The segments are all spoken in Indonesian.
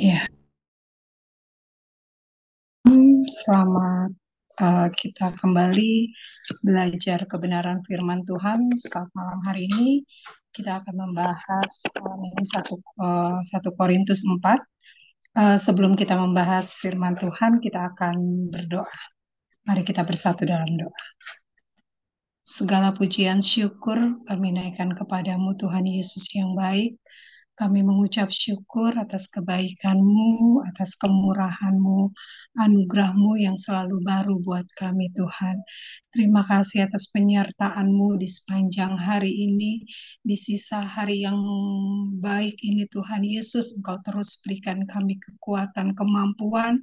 Iya. Selamat uh, kita kembali belajar kebenaran firman Tuhan saat malam hari ini. Kita akan membahas uh, satu uh, satu Korintus 4. Uh, sebelum kita membahas firman Tuhan, kita akan berdoa. Mari kita bersatu dalam doa. Segala pujian syukur kami naikkan kepadamu Tuhan Yesus yang baik. Kami mengucap syukur atas kebaikan-Mu, atas kemurahan-Mu, anugerah-Mu yang selalu baru buat kami Tuhan. Terima kasih atas penyertaan-Mu di sepanjang hari ini, di sisa hari yang baik ini Tuhan Yesus, Engkau terus berikan kami kekuatan, kemampuan,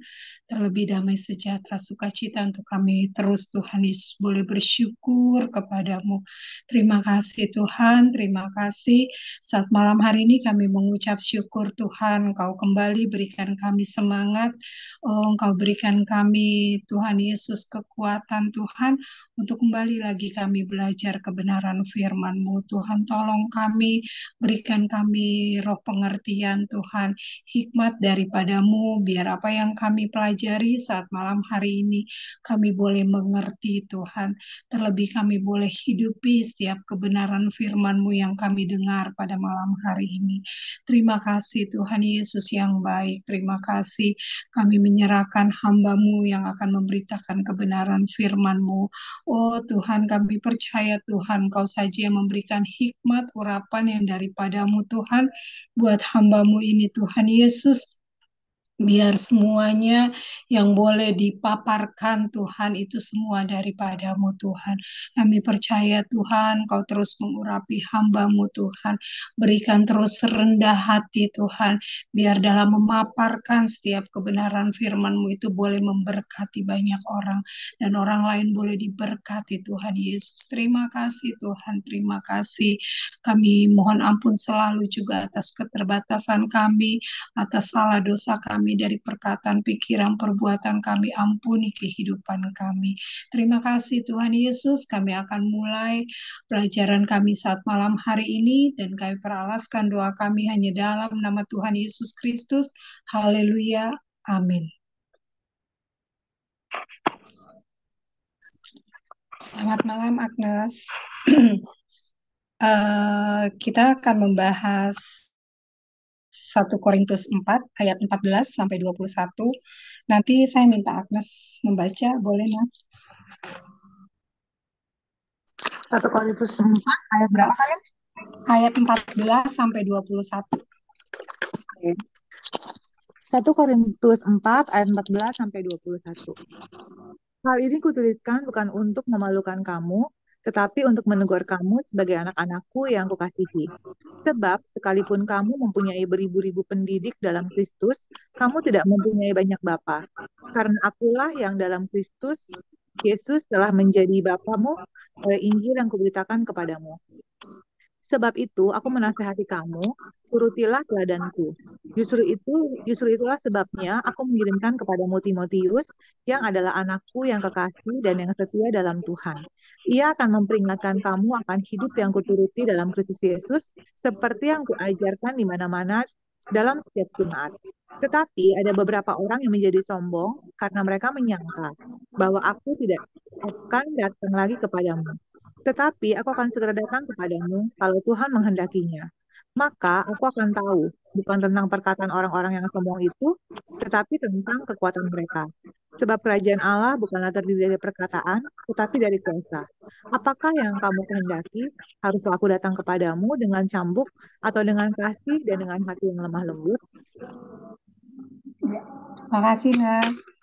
terlebih damai sejahtera, sukacita untuk kami terus Tuhan Yesus boleh bersyukur kepadamu. Terima kasih Tuhan, terima kasih. Saat malam hari ini kami mengucap syukur Tuhan, Engkau kembali berikan kami semangat, oh, Engkau berikan kami Tuhan Yesus kekuatan Tuhan, untuk kembali lagi kami belajar kebenaran firman-Mu. Tuhan tolong kami, berikan kami roh pengertian Tuhan, hikmat daripadamu, biar apa yang kami pelajari saat malam hari ini, kami boleh mengerti Tuhan. Terlebih kami boleh hidupi setiap kebenaran firman-Mu yang kami dengar pada malam hari ini. Terima kasih Tuhan Yesus yang baik. Terima kasih kami menyerahkan hamba-Mu yang akan memberitakan kebenaran firman-Mu. Oh Tuhan, kami percaya Tuhan, Kau saja yang memberikan hikmat, urapan yang daripadamu Tuhan, buat hambamu ini Tuhan Yesus, biar semuanya yang boleh dipaparkan Tuhan itu semua daripadamu Tuhan. Kami percaya Tuhan kau terus mengurapi hambamu Tuhan. Berikan terus rendah hati Tuhan. Biar dalam memaparkan setiap kebenaran firmanmu itu boleh memberkati banyak orang. Dan orang lain boleh diberkati Tuhan Yesus. Terima kasih Tuhan, terima kasih. Kami mohon ampun selalu juga atas keterbatasan kami, atas salah dosa kami kami dari perkataan, pikiran, perbuatan kami, ampuni kehidupan kami. Terima kasih Tuhan Yesus, kami akan mulai pelajaran kami saat malam hari ini dan kami peralaskan doa kami hanya dalam nama Tuhan Yesus Kristus. Haleluya. Amin. Selamat malam Agnes. uh, kita akan membahas 1 Korintus 4 ayat 14 sampai 21. Nanti saya minta Agnes membaca, boleh Mas? 1 Korintus 4 ayat berapa kalian? Ayat 14 sampai 21. Oke. 1 Korintus 4 ayat 14 sampai 21. Hal ini kutuliskan bukan untuk memalukan kamu, tetapi untuk menegur kamu sebagai anak-anakku yang kukasihi. Sebab, sekalipun kamu mempunyai beribu-ribu pendidik dalam Kristus, kamu tidak mempunyai banyak bapa. Karena akulah yang dalam Kristus, Yesus telah menjadi bapamu oleh Injil yang kuberitakan kepadamu. Sebab itu, aku menasehati kamu, turutilah teladanku. Justru itu, justru itulah sebabnya aku mengirimkan kepada Timotius yang adalah anakku yang kekasih dan yang setia dalam Tuhan. Ia akan memperingatkan kamu akan hidup yang kuturuti dalam Kristus Yesus, seperti yang kuajarkan di mana-mana dalam setiap Jumat. Tetapi ada beberapa orang yang menjadi sombong karena mereka menyangka bahwa aku tidak akan datang lagi kepadamu. Tetapi aku akan segera datang kepadamu kalau Tuhan menghendakinya. Maka aku akan tahu bukan tentang perkataan orang-orang yang sombong itu, tetapi tentang kekuatan mereka. Sebab kerajaan Allah bukanlah terdiri dari perkataan, tetapi dari kuasa. Apakah yang kamu kehendaki? Harus aku datang kepadamu dengan cambuk atau dengan kasih dan dengan hati yang lemah lembut? Ya. Makasih, Nas.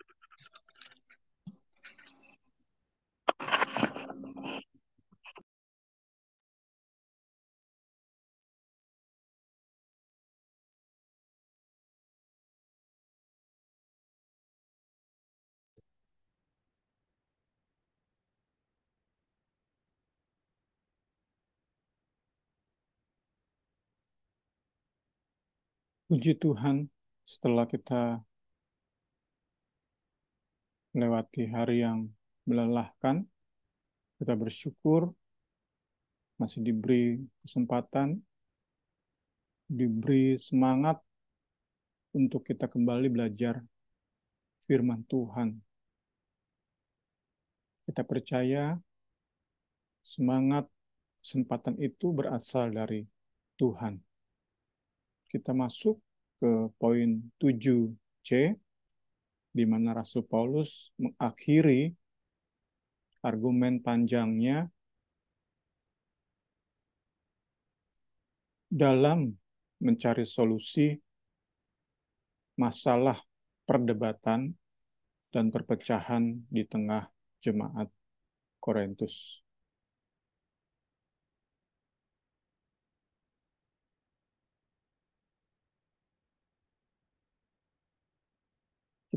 Puji Tuhan, setelah kita melewati hari yang melelahkan, kita bersyukur masih diberi kesempatan, diberi semangat untuk kita kembali belajar firman Tuhan. Kita percaya semangat kesempatan itu berasal dari Tuhan. Kita masuk ke poin 7C, di mana Rasul Paulus mengakhiri argumen panjangnya dalam mencari solusi masalah perdebatan dan perpecahan di tengah jemaat Korintus.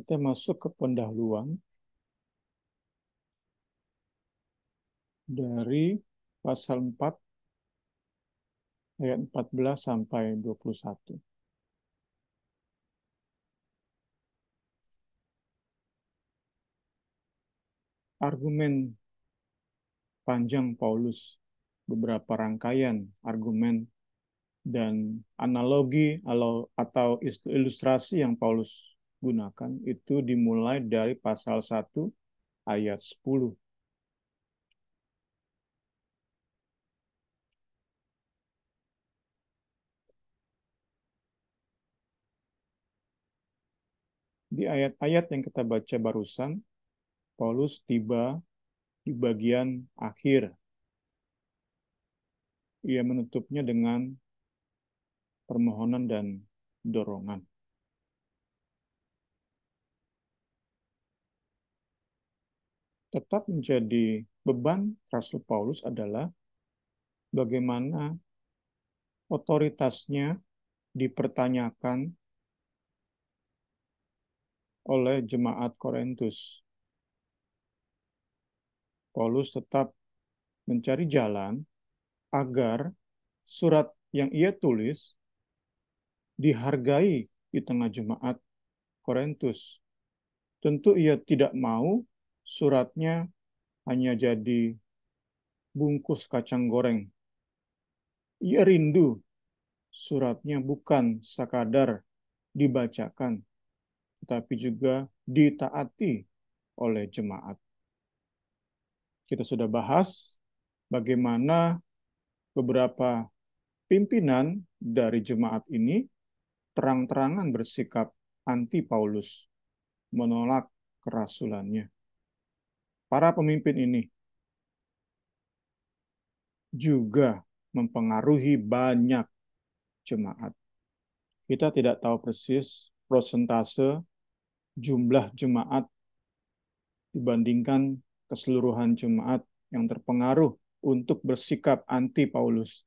Kita masuk ke pendahuluan dari pasal 4 ayat 14 sampai 21. Argumen panjang Paulus, beberapa rangkaian argumen dan analogi atau ilustrasi yang Paulus gunakan itu dimulai dari pasal 1 ayat 10 Di ayat-ayat yang kita baca barusan, Paulus tiba di bagian akhir. Ia menutupnya dengan permohonan dan dorongan. Tetap menjadi beban Rasul Paulus adalah bagaimana otoritasnya dipertanyakan oleh jemaat Korintus. Paulus tetap mencari jalan agar surat yang ia tulis dihargai di tengah jemaat Korintus. Tentu ia tidak mau suratnya hanya jadi bungkus kacang goreng. Ia rindu suratnya bukan sekadar dibacakan, tetapi juga ditaati oleh jemaat. Kita sudah bahas bagaimana beberapa pimpinan dari jemaat ini terang-terangan bersikap anti Paulus, menolak kerasulannya. Para pemimpin ini juga mempengaruhi banyak jemaat. Kita tidak tahu persis prosentase jumlah jemaat dibandingkan keseluruhan jemaat yang terpengaruh untuk bersikap anti Paulus.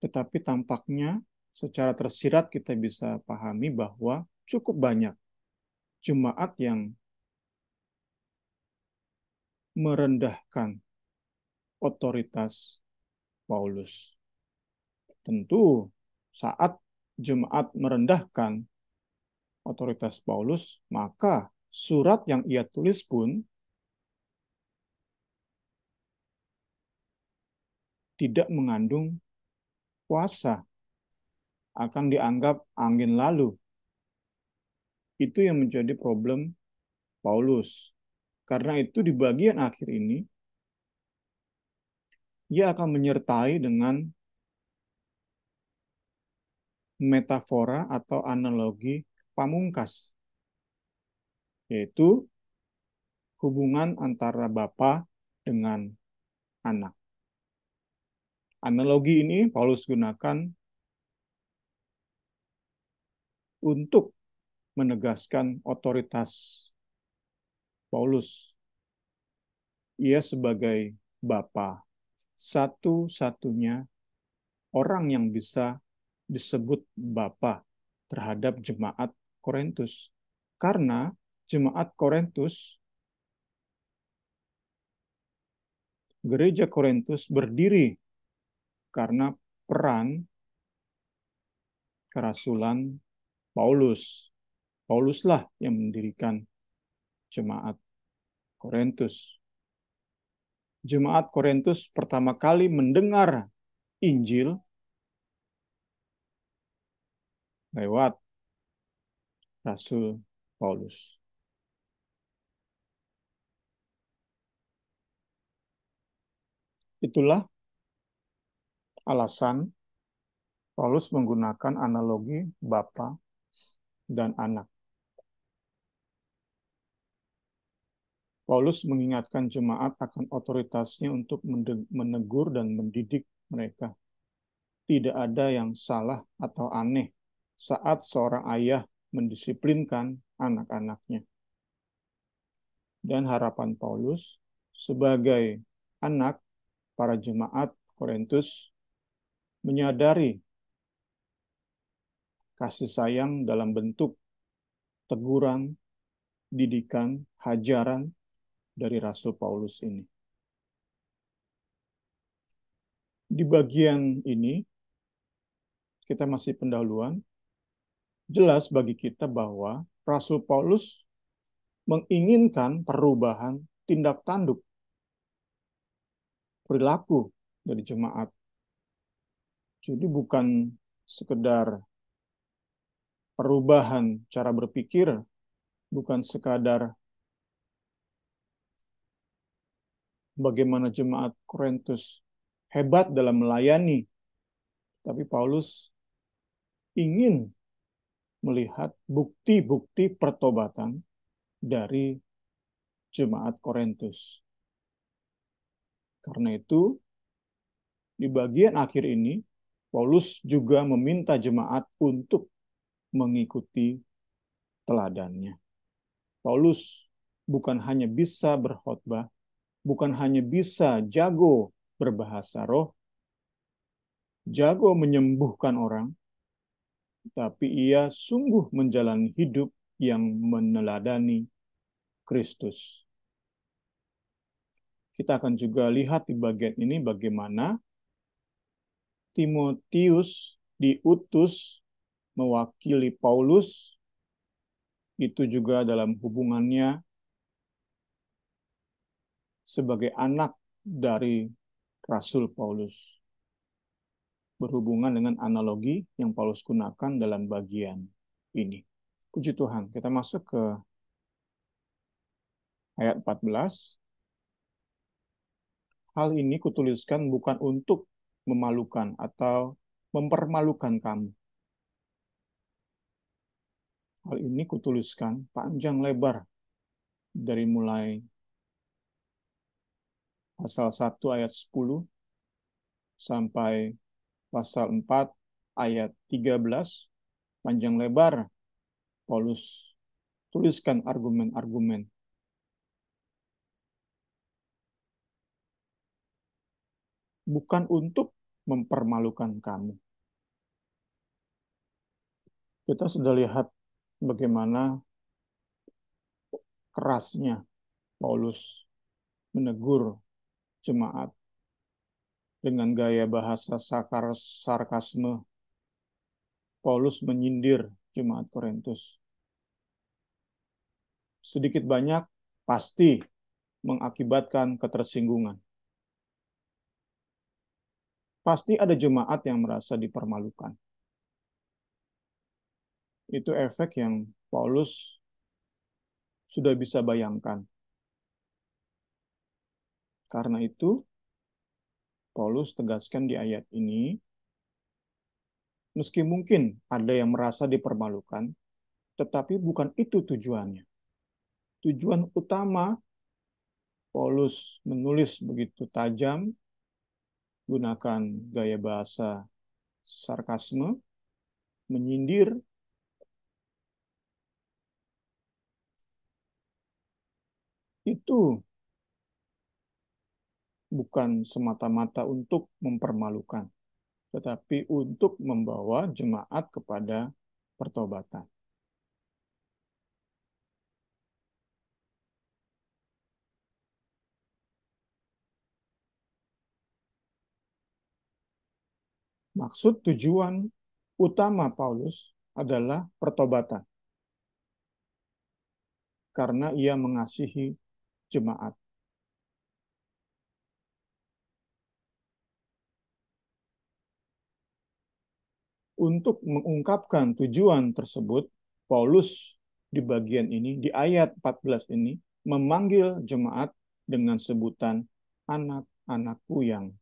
Tetapi tampaknya secara tersirat kita bisa pahami bahwa cukup banyak jemaat yang merendahkan otoritas Paulus. Tentu saat jemaat merendahkan otoritas Paulus, maka surat yang ia tulis pun tidak mengandung kuasa, akan dianggap angin lalu. Itu yang menjadi problem Paulus. Karena itu di bagian akhir ini, ia akan menyertai dengan metafora atau analogi pamungkas, yaitu hubungan antara Bapa dengan anak. Analogi ini Paulus gunakan untuk menegaskan otoritas Paulus. Ia sebagai Bapa satu-satunya orang yang bisa disebut Bapa terhadap jemaat Korintus. Karena jemaat Korintus, gereja Korintus berdiri karena peran kerasulan Paulus. Pauluslah yang mendirikan jemaat Korintus. Jemaat Korintus pertama kali mendengar Injil lewat Rasul Paulus. Itulah alasan Paulus menggunakan analogi bapa dan anak. Paulus mengingatkan jemaat akan otoritasnya untuk menegur dan mendidik mereka. Tidak ada yang salah atau aneh saat seorang ayah mendisiplinkan anak-anaknya. Dan harapan Paulus sebagai anak para jemaat Korintus menyadari kasih sayang dalam bentuk teguran, didikan, hajaran, dari Rasul Paulus ini. Di bagian ini, kita masih pendahuluan, jelas bagi kita bahwa Rasul Paulus menginginkan perubahan tindak tanduk perilaku dari jemaat. Jadi bukan sekedar perubahan cara berpikir, bukan sekadar bagaimana jemaat Korintus hebat dalam melayani. Tapi Paulus ingin melihat bukti-bukti pertobatan dari jemaat Korintus. Karena itu, di bagian akhir ini, Paulus juga meminta jemaat untuk mengikuti teladannya. Paulus bukan hanya bisa berkhotbah, bukan hanya bisa jago berbahasa roh, jago menyembuhkan orang, tapi ia sungguh menjalani hidup yang meneladani Kristus. Kita akan juga lihat di bagian ini bagaimana Timotius diutus mewakili Paulus itu juga dalam hubungannya sebagai anak dari Rasul Paulus. Berhubungan dengan analogi yang Paulus gunakan dalam bagian ini. Puji Tuhan, kita masuk ke ayat 14. Hal ini kutuliskan bukan untuk memalukan atau mempermalukan kamu. Hal ini kutuliskan panjang lebar dari mulai pasal 1 ayat 10 sampai pasal 4 ayat 13 panjang lebar Paulus tuliskan argumen-argumen bukan untuk mempermalukan kamu. Kita sudah lihat bagaimana kerasnya Paulus menegur jemaat dengan gaya bahasa sakar sarkasme. Paulus menyindir jemaat Korintus. Sedikit banyak pasti mengakibatkan ketersinggungan. Pasti ada jemaat yang merasa dipermalukan. Itu efek yang Paulus sudah bisa bayangkan. Karena itu, Paulus tegaskan di ayat ini, meski mungkin ada yang merasa dipermalukan, tetapi bukan itu tujuannya. Tujuan utama Paulus menulis begitu tajam, gunakan gaya bahasa sarkasme, menyindir, itu bukan semata-mata untuk mempermalukan, tetapi untuk membawa jemaat kepada pertobatan. Maksud tujuan utama Paulus adalah pertobatan. Karena ia mengasihi jemaat. Untuk mengungkapkan tujuan tersebut, Paulus di bagian ini, di ayat 14 ini, memanggil jemaat dengan sebutan anak-anakku yang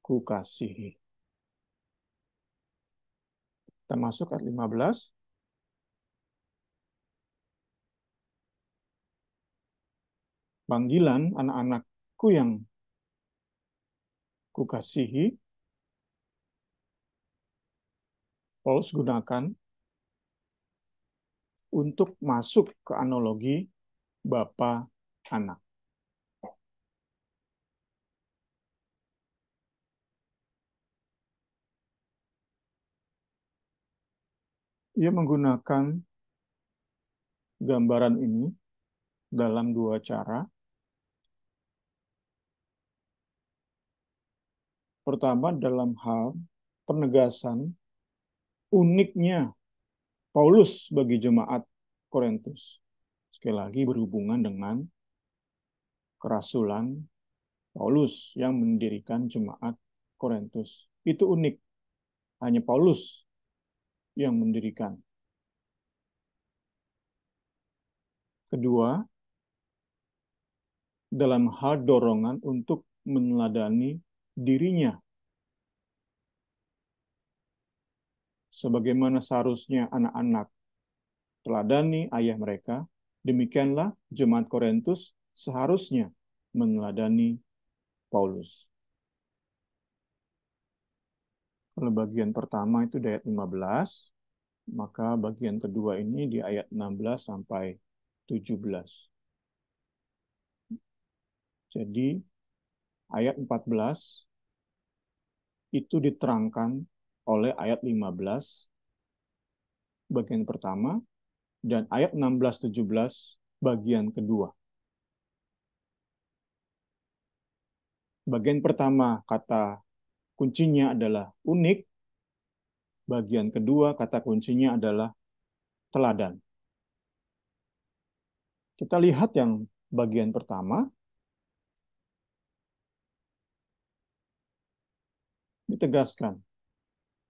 kukasihi. Kita masuk ayat 15. Panggilan anak-anakku yang kukasihi Paulus gunakan untuk masuk ke analogi Bapa anak. Ia menggunakan gambaran ini dalam dua cara. Pertama, dalam hal penegasan uniknya Paulus bagi jemaat Korintus. Sekali lagi berhubungan dengan kerasulan Paulus yang mendirikan jemaat Korintus. Itu unik. Hanya Paulus yang mendirikan. Kedua, dalam hal dorongan untuk meneladani dirinya sebagaimana seharusnya anak-anak teladani ayah mereka, demikianlah jemaat Korintus seharusnya meneladani Paulus. Kalau bagian pertama itu di ayat 15, maka bagian kedua ini di ayat 16 sampai 17. Jadi ayat 14 itu diterangkan oleh ayat 15 bagian pertama dan ayat 16-17 bagian kedua. Bagian pertama kata kuncinya adalah unik. Bagian kedua kata kuncinya adalah teladan. Kita lihat yang bagian pertama. Ditegaskan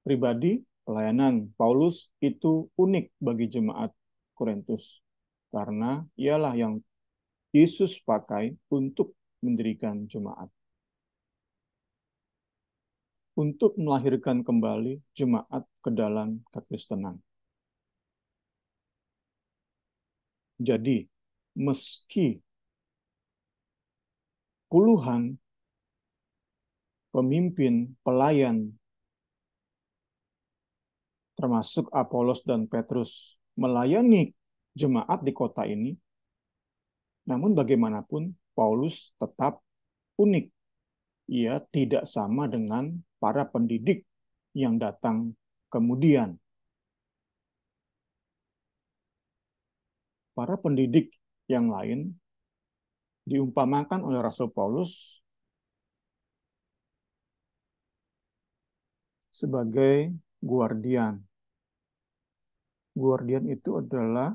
pribadi, pelayanan Paulus itu unik bagi jemaat Korintus karena ialah yang Yesus pakai untuk mendirikan jemaat. Untuk melahirkan kembali jemaat ke dalam kekristenan. Jadi, meski puluhan pemimpin pelayan termasuk Apolos dan Petrus, melayani jemaat di kota ini. Namun bagaimanapun, Paulus tetap unik. Ia tidak sama dengan para pendidik yang datang kemudian. Para pendidik yang lain diumpamakan oleh Rasul Paulus sebagai guardian. Guardian itu adalah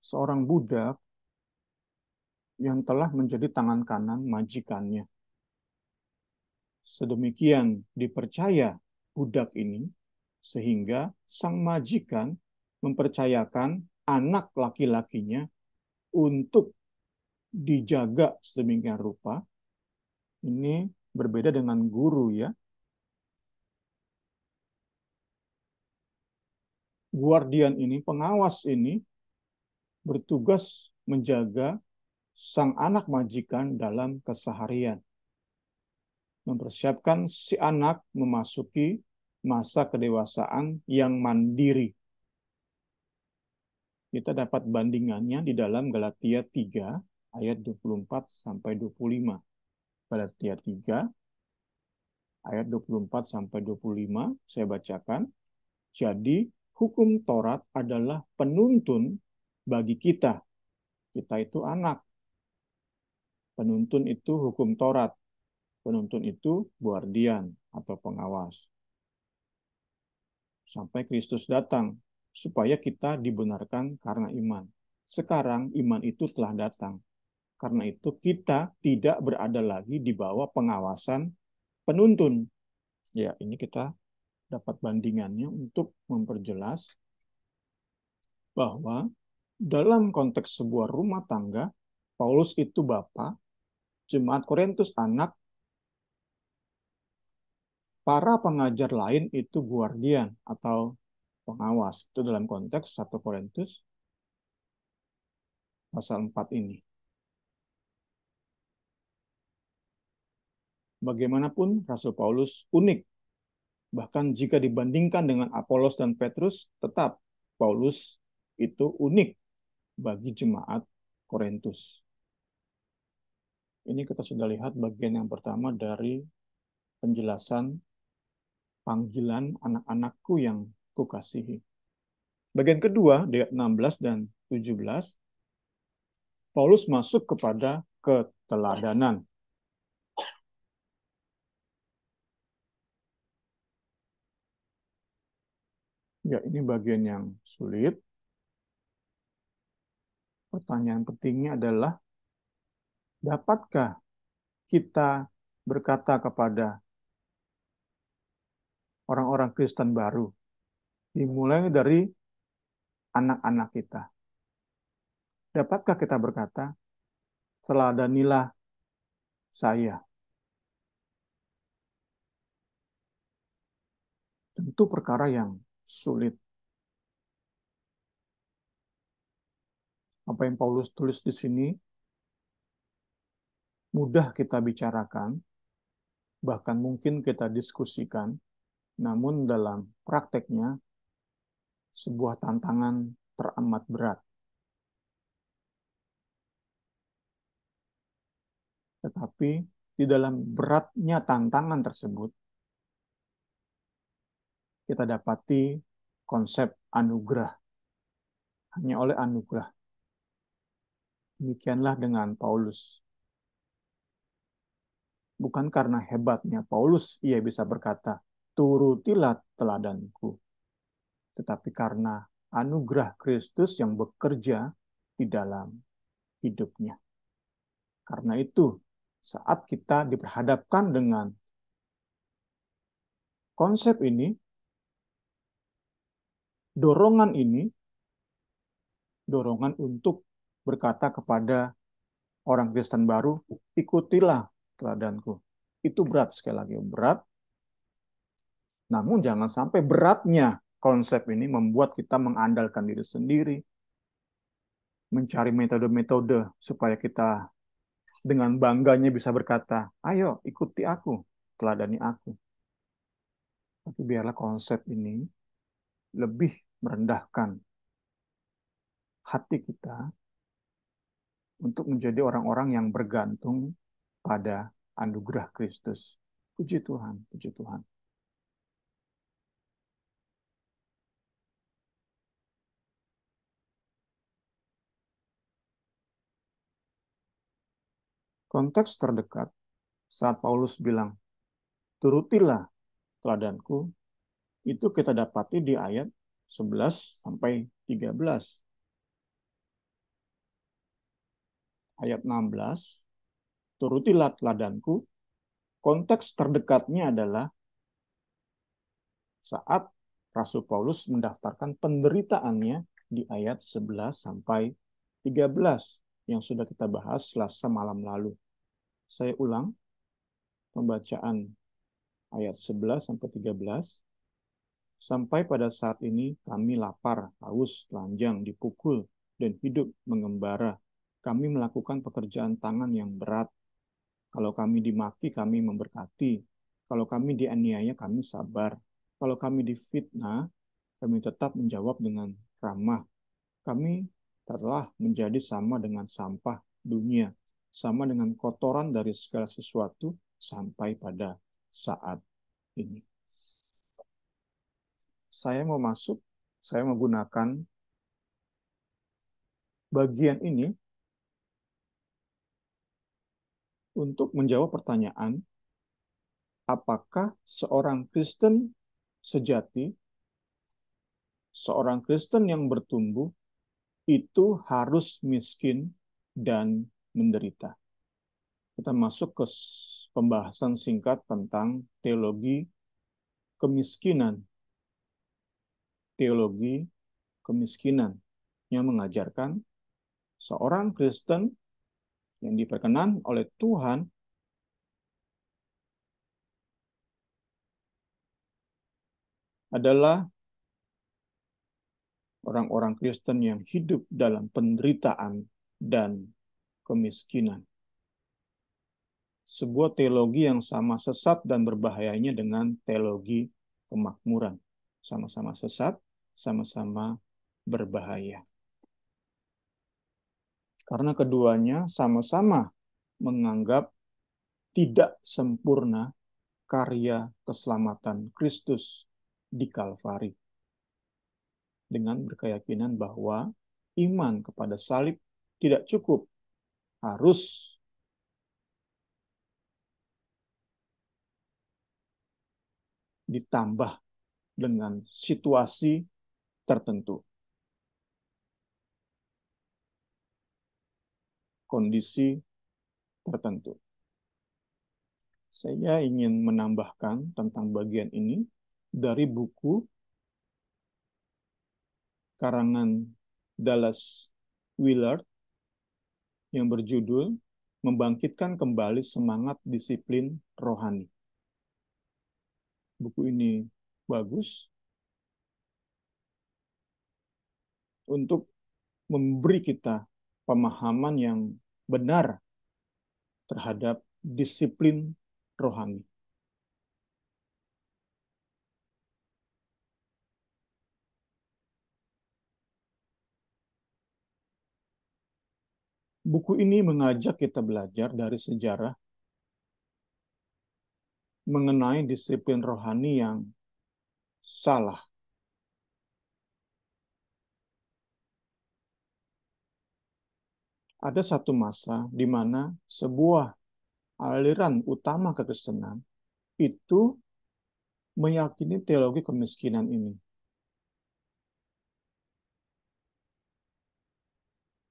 seorang budak yang telah menjadi tangan kanan majikannya. Sedemikian dipercaya budak ini sehingga sang majikan mempercayakan anak laki-lakinya untuk dijaga sedemikian rupa. Ini berbeda dengan guru ya. Guardian ini, pengawas ini bertugas menjaga sang anak majikan dalam keseharian. Mempersiapkan si anak memasuki masa kedewasaan yang mandiri. Kita dapat bandingannya di dalam Galatia 3 ayat 24 sampai 25. Galatia 3 ayat 24 sampai 25 saya bacakan. Jadi hukum Taurat adalah penuntun bagi kita. Kita itu anak. Penuntun itu hukum Taurat. Penuntun itu guardian atau pengawas. Sampai Kristus datang supaya kita dibenarkan karena iman. Sekarang iman itu telah datang. Karena itu kita tidak berada lagi di bawah pengawasan penuntun. Ya, ini kita dapat bandingannya untuk memperjelas bahwa dalam konteks sebuah rumah tangga, Paulus itu bapak, jemaat Korintus anak, para pengajar lain itu guardian atau pengawas. Itu dalam konteks 1 Korintus pasal 4 ini. Bagaimanapun Rasul Paulus unik. Bahkan jika dibandingkan dengan Apolos dan Petrus, tetap Paulus itu unik bagi jemaat Korintus. Ini kita sudah lihat bagian yang pertama dari penjelasan panggilan anak-anakku yang kukasihi. Bagian kedua, ayat 16 dan 17, Paulus masuk kepada keteladanan. Ya, ini bagian yang sulit. Pertanyaan pentingnya adalah, dapatkah kita berkata kepada orang-orang Kristen baru, dimulai dari anak-anak kita. Dapatkah kita berkata, teladanilah saya. Tentu perkara yang sulit. Apa yang Paulus tulis di sini mudah kita bicarakan, bahkan mungkin kita diskusikan, namun dalam prakteknya sebuah tantangan teramat berat. Tetapi di dalam beratnya tantangan tersebut, kita dapati konsep anugerah. Hanya oleh anugerah. Demikianlah dengan Paulus. Bukan karena hebatnya Paulus, ia bisa berkata, turutilah teladanku. Tetapi karena anugerah Kristus yang bekerja di dalam hidupnya. Karena itu, saat kita diperhadapkan dengan konsep ini, dorongan ini, dorongan untuk berkata kepada orang Kristen baru, ikutilah teladanku. Itu berat sekali lagi, berat. Namun jangan sampai beratnya konsep ini membuat kita mengandalkan diri sendiri, mencari metode-metode supaya kita dengan bangganya bisa berkata, ayo ikuti aku, teladani aku. Tapi biarlah konsep ini lebih merendahkan hati kita untuk menjadi orang-orang yang bergantung pada anugerah Kristus. Puji Tuhan, puji Tuhan. Konteks terdekat saat Paulus bilang, turutilah teladanku, itu kita dapati di ayat 11 sampai 13. Ayat 16, turutilah teladanku, konteks terdekatnya adalah saat Rasul Paulus mendaftarkan penderitaannya di ayat 11 sampai 13 yang sudah kita bahas selasa malam lalu. Saya ulang pembacaan ayat 11 sampai 13. Sampai pada saat ini kami lapar, haus, telanjang, dipukul, dan hidup mengembara. Kami melakukan pekerjaan tangan yang berat. Kalau kami dimaki, kami memberkati. Kalau kami dianiaya, kami sabar. Kalau kami difitnah, kami tetap menjawab dengan ramah. Kami telah menjadi sama dengan sampah dunia, sama dengan kotoran dari segala sesuatu sampai pada saat ini. Saya mau masuk, saya menggunakan bagian ini untuk menjawab pertanyaan, apakah seorang Kristen sejati, seorang Kristen yang bertumbuh, itu harus miskin dan menderita. Kita masuk ke pembahasan singkat tentang teologi kemiskinan, teologi kemiskinan yang mengajarkan seorang Kristen yang diperkenan oleh Tuhan adalah orang-orang Kristen yang hidup dalam penderitaan dan kemiskinan. Sebuah teologi yang sama sesat dan berbahayanya dengan teologi kemakmuran. Sama-sama sesat, sama-sama berbahaya. Karena keduanya sama-sama menganggap tidak sempurna karya keselamatan Kristus di Kalvari. Dengan berkeyakinan bahwa iman kepada salib tidak cukup, harus ditambah dengan situasi tertentu. Kondisi tertentu. Saya ingin menambahkan tentang bagian ini dari buku karangan Dallas Willard yang berjudul Membangkitkan Kembali Semangat Disiplin Rohani. Buku ini bagus untuk memberi kita pemahaman yang benar terhadap disiplin rohani. Buku ini mengajak kita belajar dari sejarah mengenai disiplin rohani yang salah. Ada satu masa di mana sebuah aliran utama kekristenan itu meyakini teologi kemiskinan ini.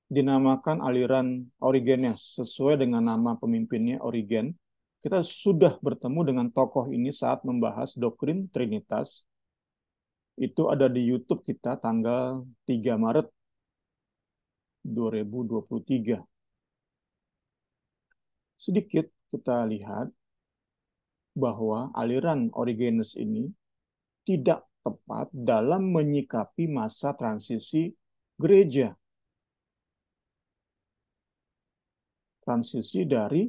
dinamakan aliran Origenes sesuai dengan nama pemimpinnya Origen. Kita sudah bertemu dengan tokoh ini saat membahas doktrin Trinitas. Itu ada di YouTube kita tanggal 3 Maret 2023. Sedikit kita lihat bahwa aliran Origenes ini tidak tepat dalam menyikapi masa transisi gereja transisi dari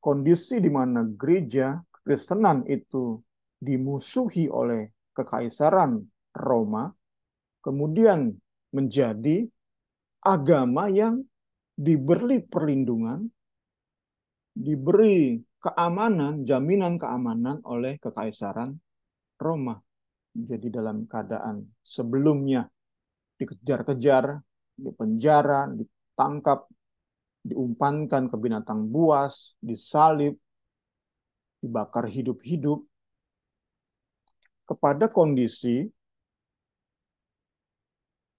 kondisi di mana gereja Kristenan itu dimusuhi oleh kekaisaran Roma, kemudian menjadi agama yang diberi perlindungan, diberi keamanan, jaminan keamanan oleh kekaisaran Roma. Jadi dalam keadaan sebelumnya dikejar-kejar, dipenjara, ditangkap, diumpankan ke binatang buas, disalib, dibakar hidup-hidup, kepada kondisi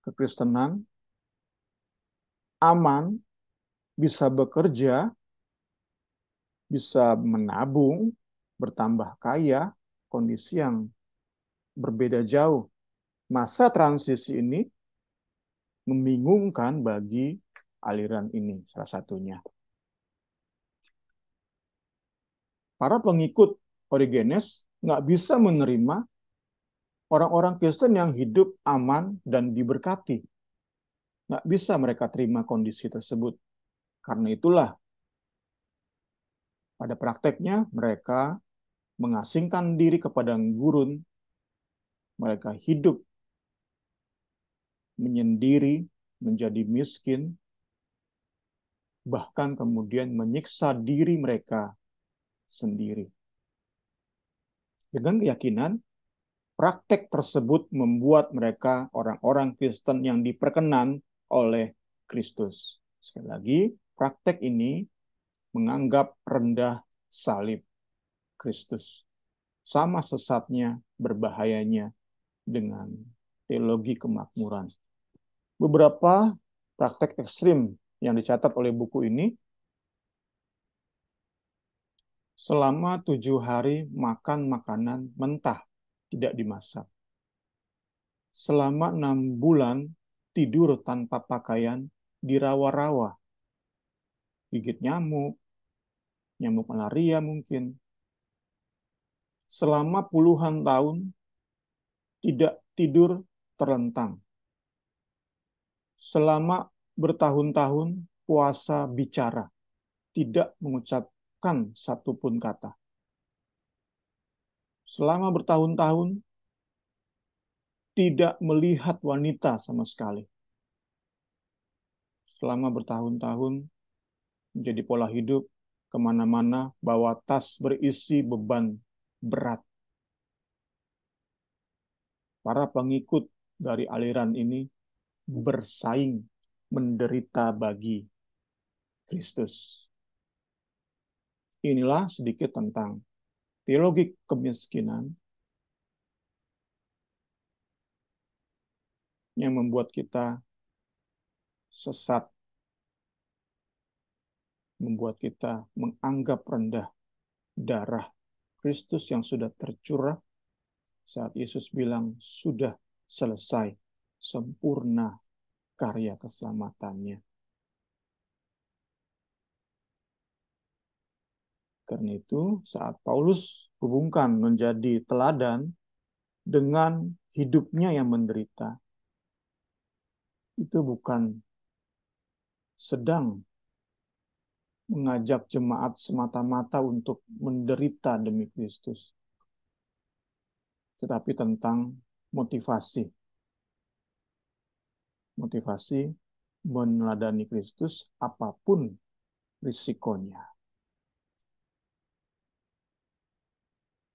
kekristenan aman, bisa bekerja, bisa menabung, bertambah kaya, kondisi yang berbeda jauh. Masa transisi ini membingungkan bagi aliran ini salah satunya. Para pengikut Origenes nggak bisa menerima orang-orang Kristen yang hidup aman dan diberkati. Nggak bisa mereka terima kondisi tersebut. Karena itulah pada prakteknya mereka mengasingkan diri kepada gurun. Mereka hidup menyendiri, menjadi miskin, bahkan kemudian menyiksa diri mereka sendiri. Dengan keyakinan, praktek tersebut membuat mereka orang-orang Kristen yang diperkenan oleh Kristus. Sekali lagi, praktek ini menganggap rendah salib Kristus. Sama sesatnya, berbahayanya dengan teologi kemakmuran. Beberapa praktek ekstrim yang dicatat oleh buku ini selama tujuh hari makan makanan mentah, tidak dimasak. Selama enam bulan tidur tanpa pakaian di rawa-rawa, gigit nyamuk, nyamuk malaria mungkin. Selama puluhan tahun tidak tidur terlentang. Selama bertahun-tahun puasa bicara, tidak mengucapkan satupun kata. Selama bertahun-tahun tidak melihat wanita sama sekali. Selama bertahun-tahun menjadi pola hidup ke mana-mana bawa tas berisi beban berat. Para pengikut dari aliran ini bersaing menderita bagi Kristus. Inilah sedikit tentang teologi kemiskinan yang membuat kita sesat, membuat kita menganggap rendah darah Kristus yang sudah tercurah saat Yesus bilang sudah selesai sempurna karya keselamatannya. Karena itu saat Paulus hubungkan menjadi teladan dengan hidupnya yang menderita, itu bukan sedang mengajak jemaat semata-mata untuk menderita demi Kristus, tetapi tentang motivasi. Motivasi meneladani Kristus apa pun risikonya.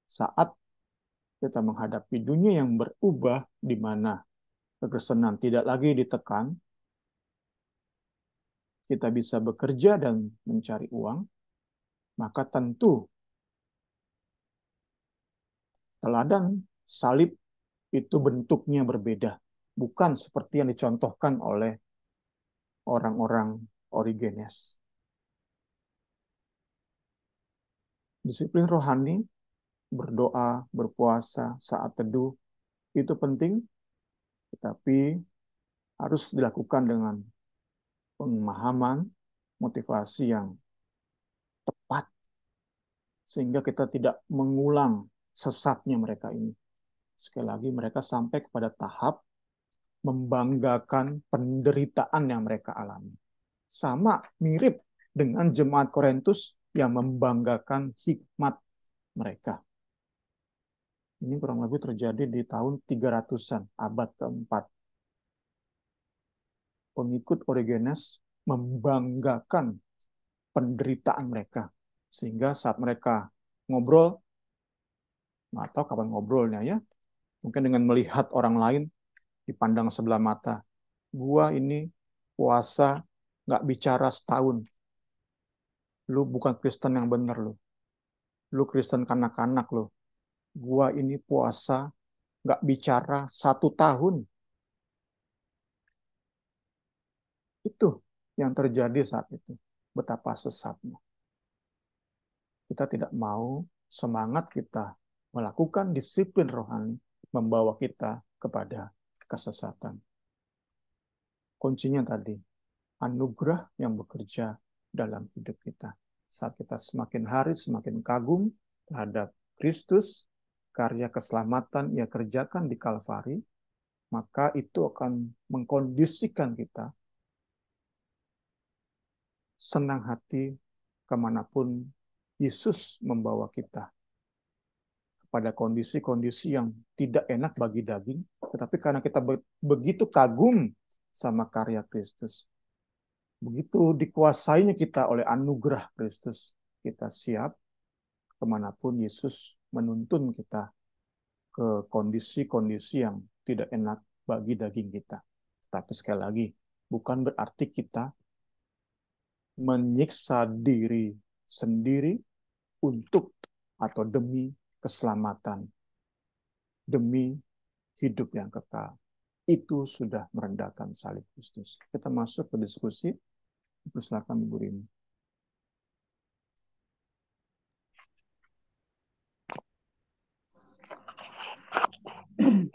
Saat kita menghadapi dunia yang berubah di mana kekristenan tidak lagi ditekan, kita bisa bekerja dan mencari uang, maka tentu teladan salib itu bentuknya berbeda, bukan seperti yang dicontohkan oleh orang-orang Origenes. Disiplin rohani, berdoa, berpuasa, saat teduh, itu penting, tetapi harus dilakukan dengan pemahaman, motivasi yang tepat, sehingga kita tidak mengulang sesatnya mereka ini. Sekali lagi, mereka sampai kepada tahap membanggakan penderitaan yang mereka alami. Sama mirip dengan jemaat Korintus yang membanggakan hikmat mereka. Ini kurang lebih terjadi di tahun 300-an, abad keempat pengikut Origenes membanggakan penderitaan mereka. Sehingga saat mereka ngobrol, tahu kapan ngobrolnya ya, mungkin dengan melihat orang lain dipandang sebelah mata. Gua ini puasa nggak bicara setahun. Lu bukan Kristen yang benar lu. Lu Kristen kanak-kanak lu. Gua ini puasa nggak bicara satu tahun. Itu yang terjadi saat itu. Betapa sesatnya. Kita tidak mau semangat kita melakukan disiplin rohani membawa kita kepada kesesatan. Kuncinya tadi, anugerah yang bekerja dalam hidup kita. Saat kita semakin hari semakin kagum terhadap Kristus, karya keselamatan ia kerjakan di Kalvari, maka itu akan mengkondisikan kita senang hati ke mana pun Yesus membawa kita kepada kondisi-kondisi yang tidak enak bagi daging, tetapi karena kita begitu kagum sama karya Kristus, begitu dikuasainya kita oleh anugerah Kristus, kita siap ke mana pun Yesus menuntun kita ke kondisi-kondisi yang tidak enak bagi daging kita. Tapi sekali lagi, bukan berarti kita menyiksa diri sendiri untuk atau demi keselamatan, demi hidup yang kekal. Itu sudah merendahkan salib Kristus. Kita masuk ke diskusi. Silakan Ibu Rini.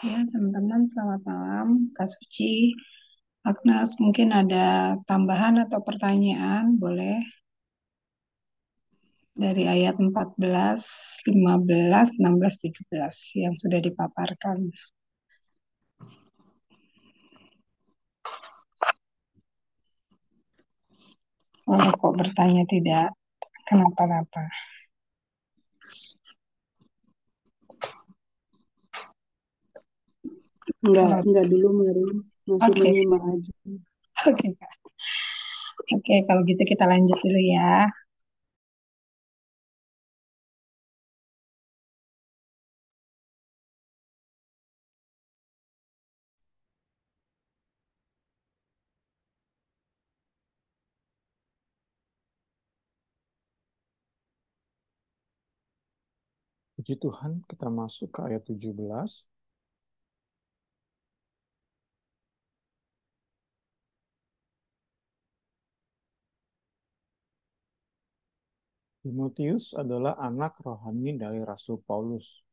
Ya, teman-teman, selamat malam. Kak Suci, Agnes, mungkin ada tambahan atau pertanyaan? Boleh dari ayat 14, 15, 16, 17 yang sudah dipaparkan. Oh, kok bertanya tidak kenapa-napa? Enggak, enggak dulu Mari. Masih Oke. menyimak aja. Oke, Kak. Oke, kalau gitu kita lanjut dulu ya. Puji Tuhan, kita masuk ke ayat 17. Timotius adalah anak rohani dari Rasul Paulus.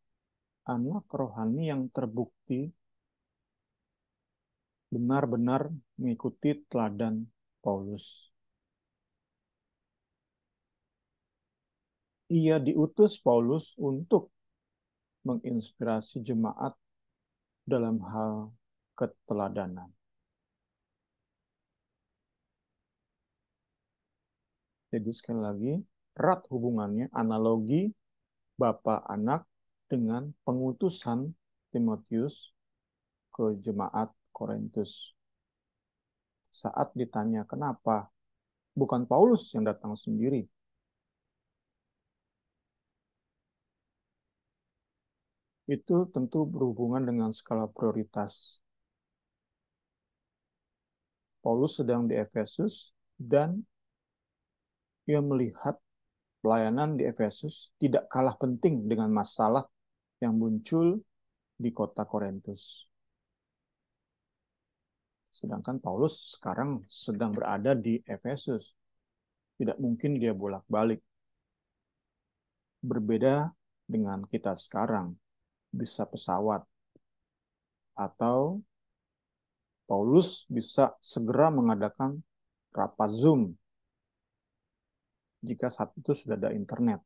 Anak rohani yang terbukti benar-benar mengikuti teladan Paulus. Ia diutus Paulus untuk menginspirasi jemaat dalam hal keteladanan. Jadi sekali lagi, erat hubungannya analogi Bapak anak dengan pengutusan Timotius ke jemaat Korintus. Saat ditanya kenapa, bukan Paulus yang datang sendiri. Itu tentu berhubungan dengan skala prioritas. Paulus sedang di Efesus dan ia melihat pelayanan di Efesus tidak kalah penting dengan masalah yang muncul di kota Korintus. Sedangkan Paulus sekarang sedang berada di Efesus. Tidak mungkin dia bolak-balik. Berbeda dengan kita sekarang. Bisa pesawat. Atau Paulus bisa segera mengadakan rapat Zoom jika saat itu sudah ada internet.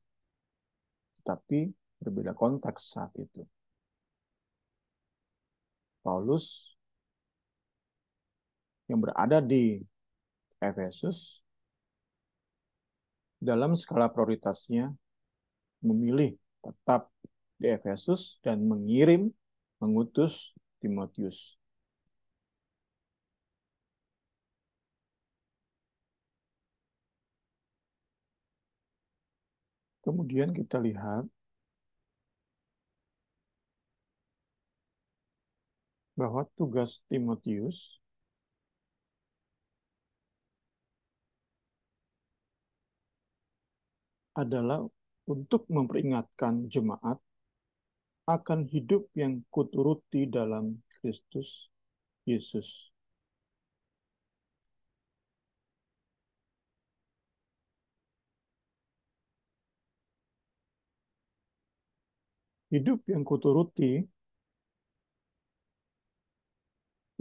Tetapi berbeda konteks saat itu. Paulus yang berada di Efesus dalam skala prioritasnya memilih tetap di Efesus dan mengirim, mengutus Timotius. Kemudian kita lihat bahwa tugas Timotius adalah untuk memperingatkan jemaat akan hidup yang kuturuti dalam Kristus Yesus. Hidup yang kuturuti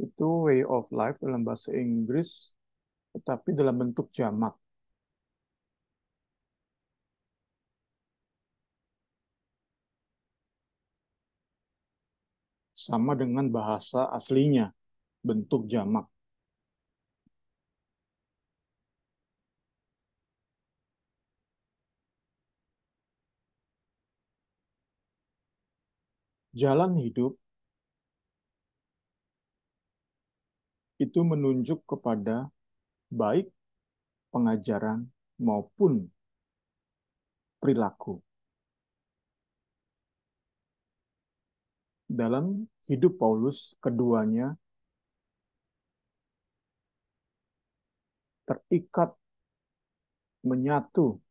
itu way of life dalam bahasa Inggris, tetapi dalam bentuk jamak. Sama dengan bahasa aslinya, bentuk jamak. Jalan hidup itu menunjuk kepada baik pengajaran maupun perilaku. Dalam hidup Paulus, keduanya terikat menyatu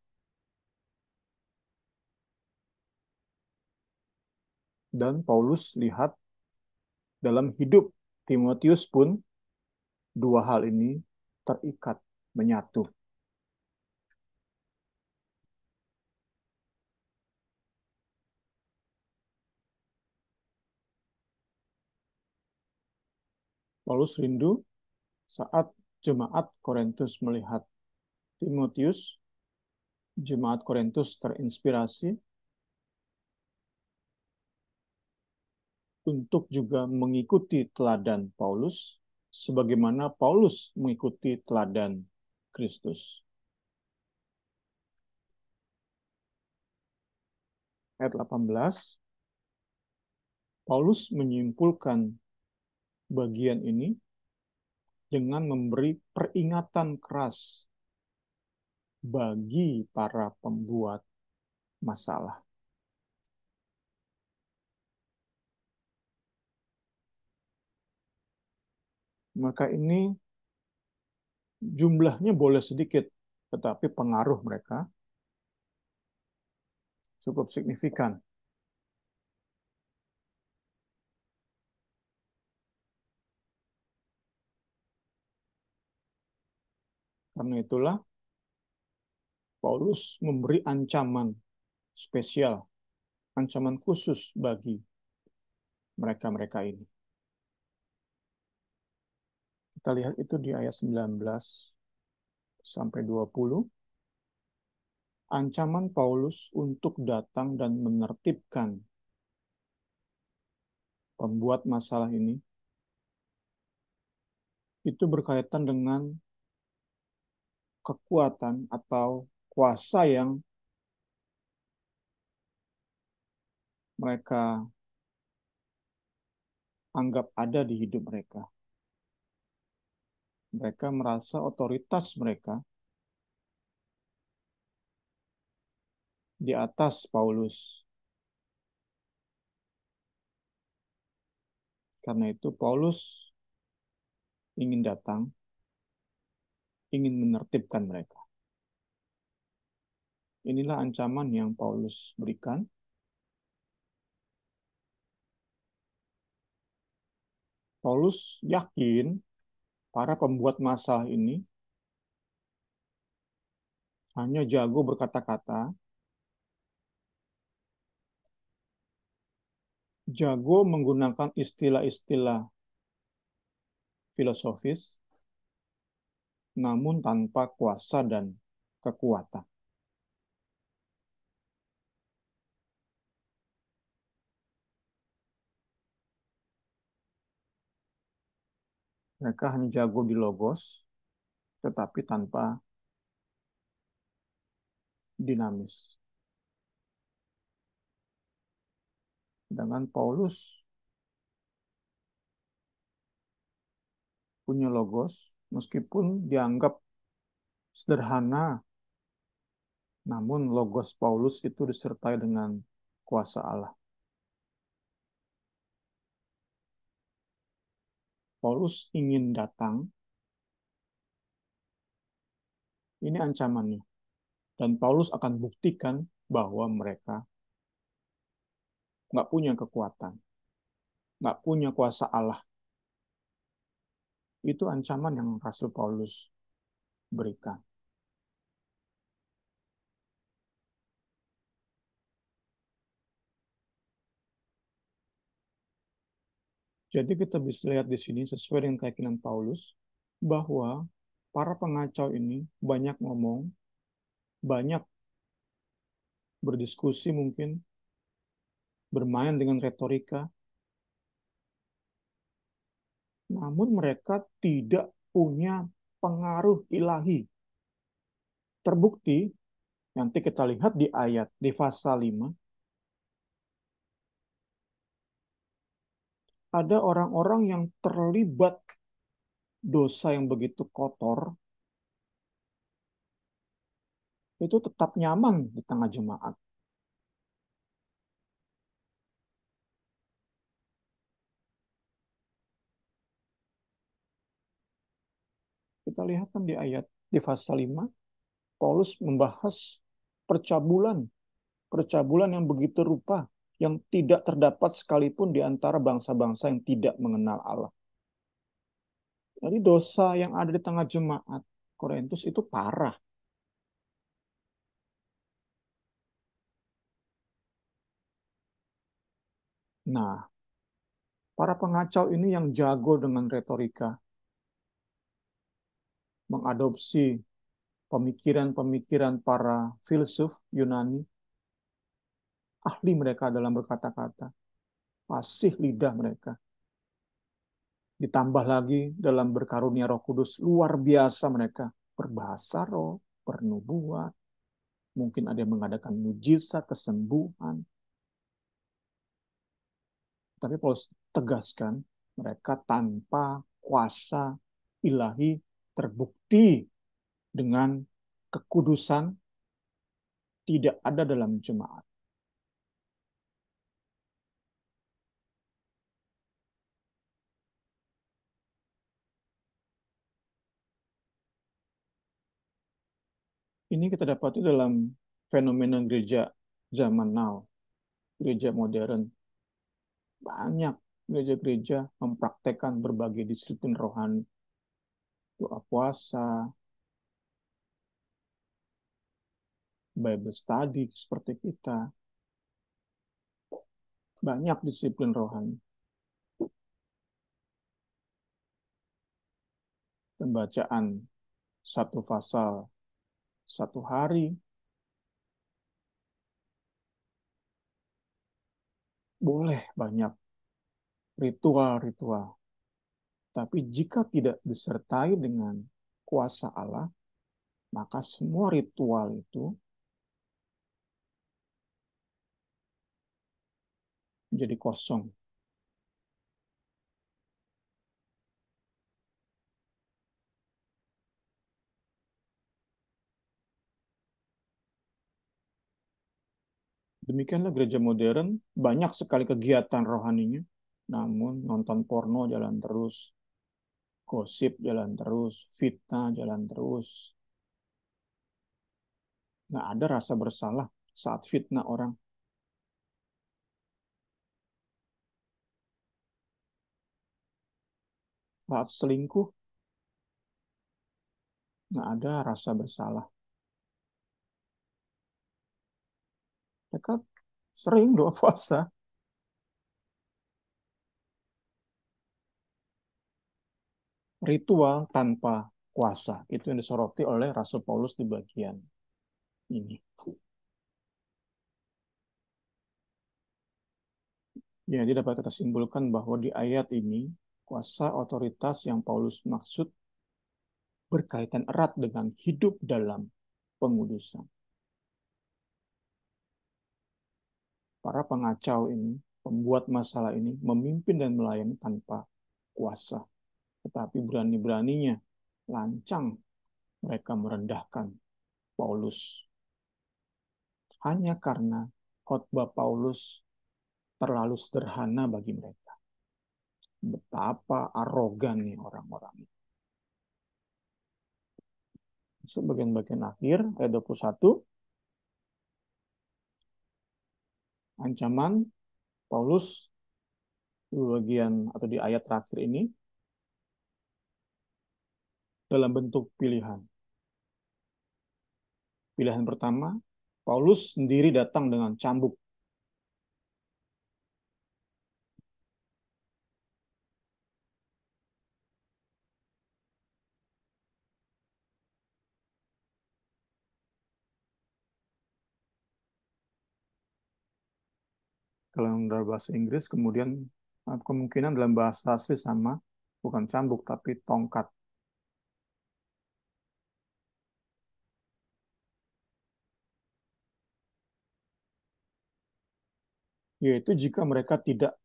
dan Paulus lihat dalam hidup Timotius pun dua hal ini terikat menyatu. Paulus rindu saat jemaat Korintus melihat Timotius, jemaat Korintus terinspirasi untuk juga mengikuti teladan Paulus sebagaimana Paulus mengikuti teladan Kristus. Ayat 18 Paulus menyimpulkan bagian ini dengan memberi peringatan keras bagi para pembuat masalah. Maka ini jumlahnya boleh sedikit, tetapi pengaruh mereka cukup signifikan. Karena itulah Paulus memberi ancaman spesial, ancaman khusus bagi mereka-mereka ini. Kita lihat itu di ayat 19 sampai 20. Ancaman Paulus untuk datang dan menertibkan pembuat masalah ini itu berkaitan dengan kekuatan atau kuasa yang mereka anggap ada di hidup mereka. Mereka merasa otoritas mereka di atas Paulus. Karena itu Paulus ingin datang, ingin menertibkan mereka. Inilah ancaman yang Paulus berikan. Paulus yakin para pembuat masalah ini hanya jago berkata-kata, jago menggunakan istilah-istilah filosofis, namun tanpa kuasa dan kekuatan. Mereka hanya jago di logos, tetapi tanpa dinamis. Dengan Paulus punya logos, meskipun dianggap sederhana, namun logos Paulus itu disertai dengan kuasa Allah. Paulus ingin datang, ini ancamannya. Dan Paulus akan buktikan bahwa mereka nggak punya kekuatan, nggak punya kuasa Allah. Itu ancaman yang Rasul Paulus berikan. Jadi kita bisa lihat di sini sesuai dengan keyakinan Paulus bahwa para pengacau ini banyak ngomong, banyak berdiskusi mungkin, bermain dengan retorika, namun mereka tidak punya pengaruh ilahi. Terbukti, nanti kita lihat di ayat, di pasal 5, ada orang-orang yang terlibat dosa yang begitu kotor, itu tetap nyaman di tengah jemaat. Kita lihat kan di ayat di pasal 5, Paulus membahas percabulan, percabulan yang begitu rupa yang tidak terdapat sekalipun di antara bangsa-bangsa yang tidak mengenal Allah. Jadi dosa yang ada di tengah jemaat Korintus itu parah. Nah, Para pengacau ini yang jago dengan retorika, mengadopsi pemikiran-pemikiran para filsuf Yunani, ahli mereka dalam berkata-kata, fasih lidah mereka. Ditambah lagi dalam berkarunia roh kudus, luar biasa mereka. Berbahasa roh, bernubuat, mungkin ada yang mengadakan mujizat, kesembuhan. Tapi Paulus tegaskan, mereka tanpa kuasa ilahi terbukti dengan kekudusan tidak ada dalam jemaat. Ini kita dapati dalam fenomena gereja zaman now, gereja modern. Banyak gereja-gereja mempraktekkan berbagai disiplin rohani. Doa puasa, Bible study seperti kita. Banyak disiplin rohani. Pembacaan satu pasal satu hari boleh banyak ritual-ritual. Tapi jika tidak disertai dengan kuasa Allah, maka semua ritual itu menjadi kosong. Demikianlah gereja modern, banyak sekali kegiatan rohaninya, namun nonton porno jalan terus, gosip jalan terus, fitnah jalan terus. Nggak ada rasa bersalah saat fitnah orang. Saat selingkuh, nggak ada rasa bersalah. Mereka sering doa puasa. Ritual tanpa kuasa. Itu yang disoroti oleh Rasul Paulus di bagian ini. Ya, jadi dapat kita simpulkan bahwa di ayat ini, kuasa otoritas yang Paulus maksud berkaitan erat dengan hidup dalam pengudusan. Para pengacau ini, pembuat masalah ini, memimpin dan melayani tanpa kuasa. Tetapi berani-beraninya, lancang mereka merendahkan Paulus. Hanya karena khotbah Paulus terlalu sederhana bagi mereka. Betapa arogannya orang-orang ini. Masuk bagian-bagian akhir, ayat 21. Ancaman Paulus di bagian atau di ayat terakhir ini dalam bentuk pilihan. Pilihan pertama, Paulus sendiri datang dengan cambuk. Kalau dalam bahasa Inggris, kemudian eh, kemungkinan dalam bahasa asli sama, bukan cambuk, tapi tongkat. Yaitu jika mereka tidak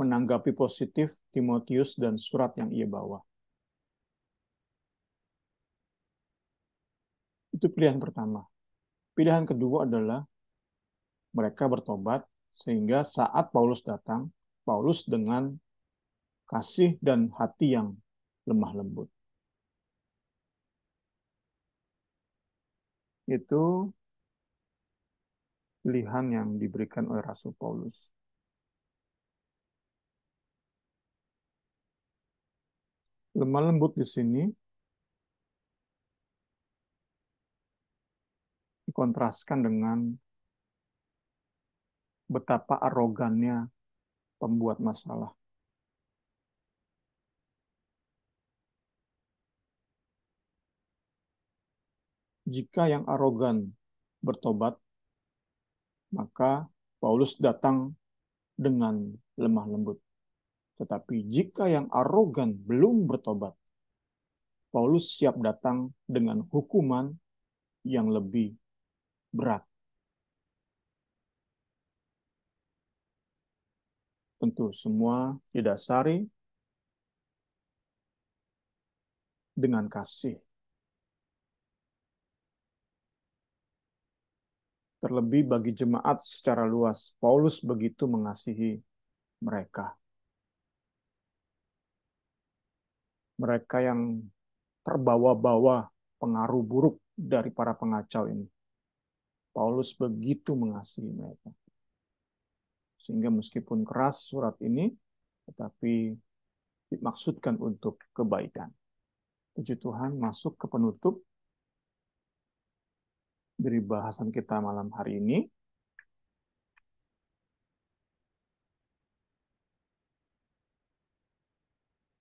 menanggapi positif Timotius dan surat yang ia bawa. Itu pilihan pertama. Pilihan kedua adalah mereka bertobat sehingga saat Paulus datang, Paulus dengan kasih dan hati yang lemah lembut. Itu pilihan yang diberikan oleh Rasul Paulus. Lemah lembut di sini dikontraskan dengan betapa arogannya pembuat masalah. Jika yang arogan bertobat, maka Paulus datang dengan lemah lembut. Tetapi jika yang arogan belum bertobat, Paulus siap datang dengan hukuman yang lebih berat. Tentu semua didasari dengan kasih. Terlebih bagi jemaat secara luas, Paulus begitu mengasihi mereka. Mereka yang terbawa-bawa pengaruh buruk dari para pengacau ini. Paulus begitu mengasihi mereka. Sehingga meskipun keras surat ini, tetapi dimaksudkan untuk kebaikan. Puji Tuhan masuk ke penutup dari bahasan kita malam hari ini.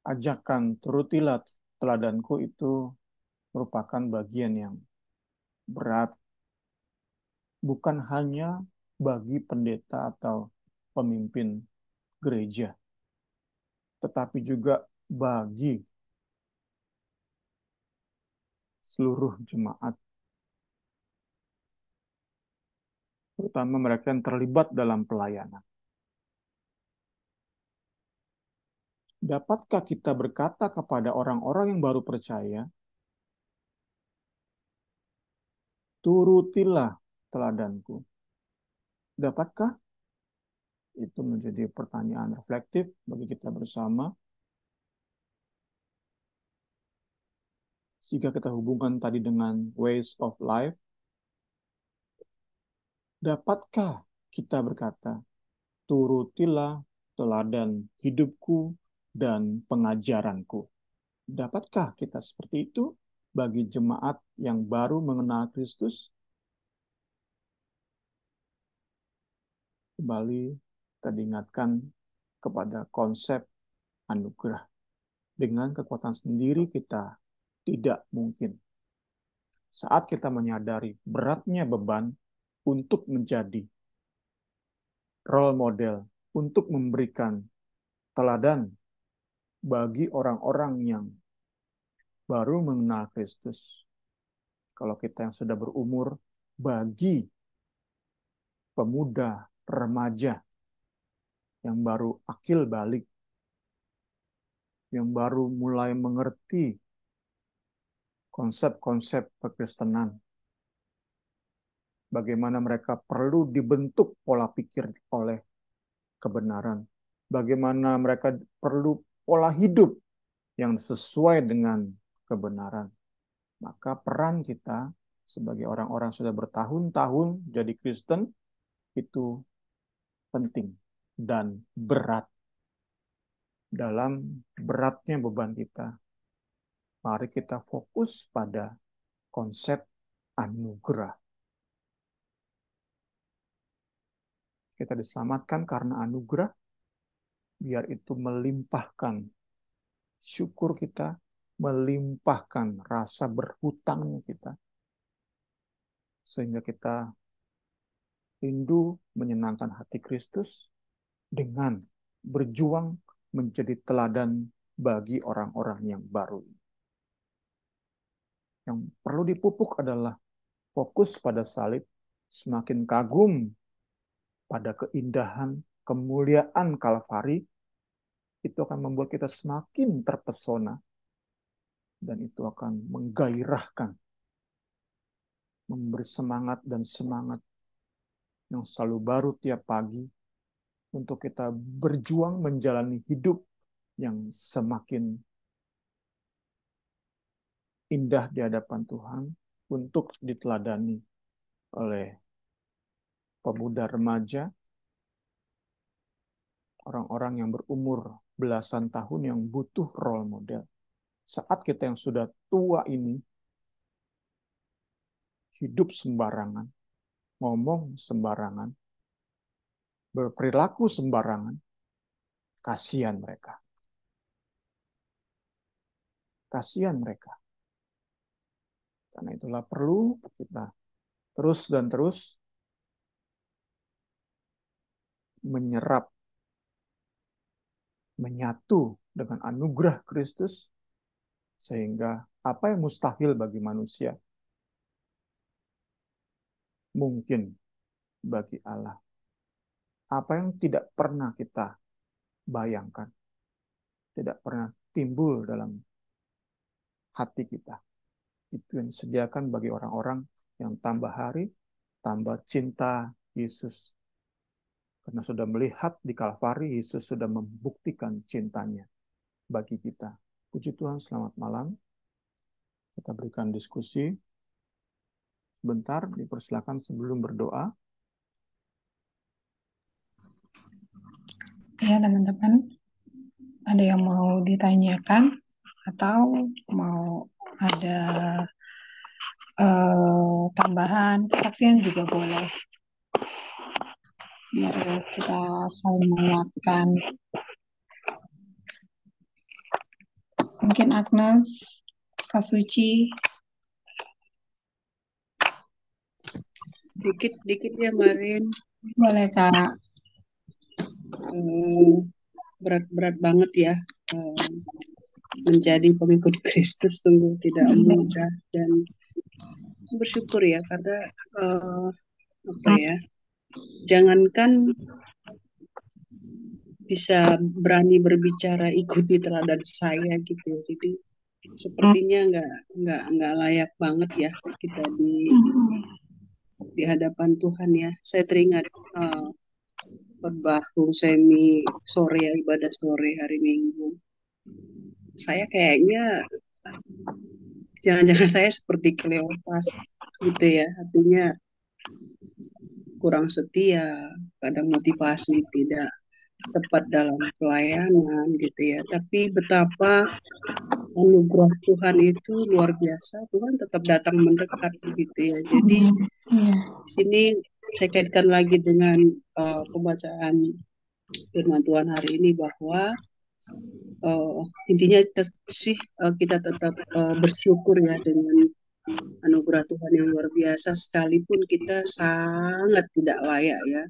Ajakan turutilah teladanku itu merupakan bagian yang berat bukan hanya bagi pendeta atau pemimpin gereja, tetapi juga bagi seluruh jemaat, terutama mereka yang terlibat dalam pelayanan. Dapatkah kita berkata kepada orang-orang yang baru percaya, turutilah teladanku? Dapatkah? Itu menjadi pertanyaan reflektif bagi kita bersama. jika kita hubungkan tadi dengan ways of life, dapatkah kita berkata, turutilah teladan hidupku dan pengajaranku. Dapatkah kita seperti itu bagi jemaat yang baru mengenal Kristus? Kembali kita diingatkan kepada konsep anugerah. Dengan kekuatan sendiri kita tidak mungkin. Saat kita menyadari beratnya beban untuk menjadi role model, untuk memberikan teladan bagi orang-orang yang baru mengenal Kristus. Kalau kita yang sudah berumur, bagi pemuda, remaja yang baru akil balik, yang baru mulai mengerti konsep-konsep kekristenan. Bagaimana mereka perlu dibentuk pola pikir oleh kebenaran. Bagaimana mereka perlu pola hidup yang sesuai dengan kebenaran. Maka peran kita sebagai orang-orang sudah bertahun-tahun jadi Kristen itu penting dan berat. Dalam beratnya beban kita, mari kita fokus pada konsep anugerah. Kita diselamatkan karena anugerah, biar itu melimpahkan syukur kita, melimpahkan rasa berhutangnya kita. Sehingga kita rindu menyenangkan hati Kristus dengan berjuang menjadi teladan bagi orang-orang yang baru yang perlu dipupuk adalah fokus pada salib, semakin kagum pada keindahan, kemuliaan Kalvari, itu akan membuat kita semakin terpesona. Dan itu akan menggairahkan, memberi semangat dan semangat yang selalu baru tiap pagi untuk kita berjuang menjalani hidup yang semakin indah di hadapan Tuhan untuk diteladani oleh pemuda remaja, orang-orang yang berumur belasan tahun yang butuh role model. Saat kita yang sudah tua ini hidup sembarangan, ngomong sembarangan, berperilaku sembarangan, kasihan mereka. Kasihan mereka Karena itulah perlu kita terus dan terus menyerap, menyatu dengan anugerah Kristus, sehingga apa yang mustahil bagi manusia mungkin bagi Allah. Apa yang tidak pernah kita bayangkan, tidak pernah timbul dalam hati kita. Itu yang disediakan bagi orang-orang yang tambah hari, tambah cinta Yesus. Karena sudah melihat di Kalvari, Yesus sudah membuktikan cintanya bagi kita. Puji Tuhan, selamat malam. Kita berikan diskusi. Bentar, dipersilakan sebelum berdoa. Ya, teman-teman. Ada yang mau ditanyakan atau mau ada uh, tambahan kesaksian juga boleh. Biar kita saling menguatkan. Mungkin Agnes, Kasuci, Dikit-dikit ya, Marin. Boleh, Kak. Hmm, berat-berat banget ya. Hmm, menjadi pengikut Kristus sungguh tidak mudah dan bersyukur ya karena uh, apa ya jangankan bisa berani berbicara ikuti teladan saya gitu jadi sepertinya nggak nggak nggak layak banget ya kita di di hadapan Tuhan ya. Saya teringat uh, khotbah Bung Semi sore ya ibadah sore hari Minggu. Saya kayaknya jangan-jangan saya seperti Kleopas gitu ya, artinya kurang setia, kadang motivasi tidak tepat dalam pelayanan gitu ya. Tapi betapa anugerah Tuhan itu luar biasa. Tuhan tetap datang mendekat begitu ya. Jadi yeah. sini saya kaitkan lagi dengan uh, pembacaan firman Tuhan hari ini bahwa uh, intinya kita, sih uh, kita tetap uh, bersyukur ya dengan anugerah Tuhan yang luar biasa. Sekalipun kita sangat tidak layak ya.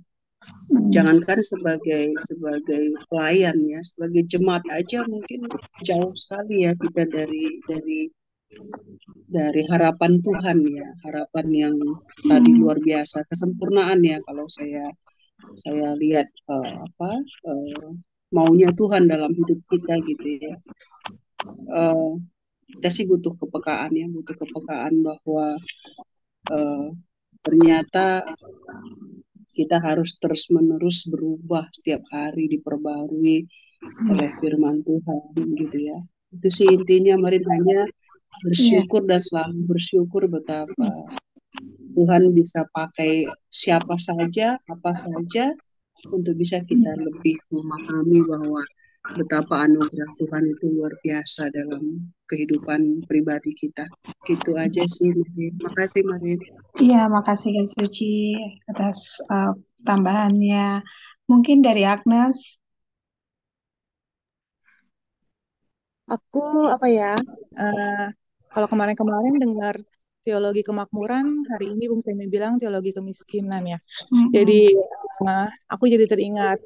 Jangankan sebagai sebagai pelayan ya sebagai jemaat aja mungkin jauh sekali ya kita dari dari dari harapan Tuhan ya harapan yang tadi luar biasa kesempurnaan ya kalau saya saya lihat uh, apa uh, maunya Tuhan dalam hidup kita gitu ya. Uh, kita sih butuh kepekaan ya butuh kepekaan bahwa uh, ternyata kita harus terus-menerus berubah setiap hari diperbarui oleh firman Tuhan gitu ya. Itu sih intinya mari hanya bersyukur dan selalu bersyukur betapa Tuhan bisa pakai siapa saja, apa saja untuk bisa kita lebih memahami bahwa betapa anugerah Tuhan itu luar biasa dalam kehidupan pribadi kita. Gitu aja sih, Marin. Makasih, Marin. Iya, makasih Kak Suci atas uh, tambahannya. Mungkin dari Agnes. Aku apa ya? Uh, kalau kemarin-kemarin dengar teologi kemakmuran, hari ini Bung Semi bilang teologi kemiskinan ya. Mm-hmm. Jadi uh, aku jadi teringat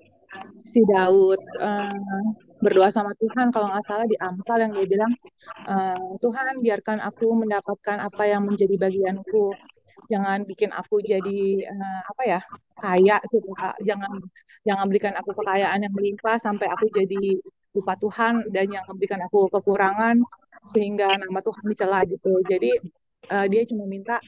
si Daud uh, berdoa sama Tuhan kalau nggak salah di Amsal yang dia bilang uh, Tuhan biarkan aku mendapatkan apa yang menjadi bagianku jangan bikin aku jadi uh, apa ya kaya sih jangan jangan berikan aku kekayaan yang melimpah sampai aku jadi lupa Tuhan dan yang memberikan aku kekurangan sehingga nama Tuhan dicela gitu jadi uh, dia cuma minta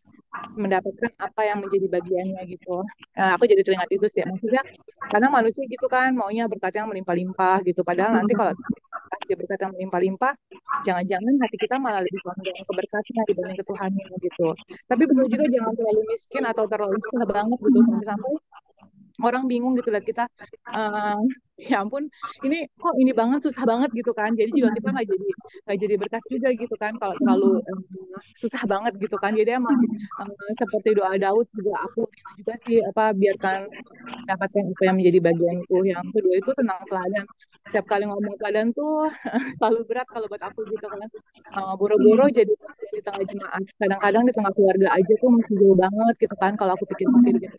mendapatkan apa yang menjadi bagiannya gitu. Nah, aku jadi teringat itu sih. Maksudnya karena manusia gitu kan maunya berkat yang melimpah-limpah gitu. Padahal nanti kalau kasih berkat yang melimpah-limpah, jangan-jangan hati kita malah lebih condong ke berkatnya dibanding ke Tuhannya gitu. Tapi betul juga jangan terlalu miskin atau terlalu susah banget gitu sampai-sampai orang bingung gitu lihat kita uh, ya ampun ini kok ini banget susah banget gitu kan. Jadi juga kita nggak jadi nggak jadi berkat juga gitu kan kalau terlalu um, susah banget gitu kan. Jadi emang um, seperti doa Daud juga aku juga sih apa biarkan dapatkan apa yang menjadi bagianku. Yang kedua itu tentang teladan. Setiap kali ngomong teladan tuh selalu berat kalau buat aku gitu kan. Uh, boro-boro jadi di tengah jemaat. Kadang-kadang di tengah keluarga aja tuh masih jauh banget gitu kan kalau aku pikir-pikir gitu